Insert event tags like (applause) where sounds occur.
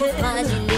忘 (laughs) 了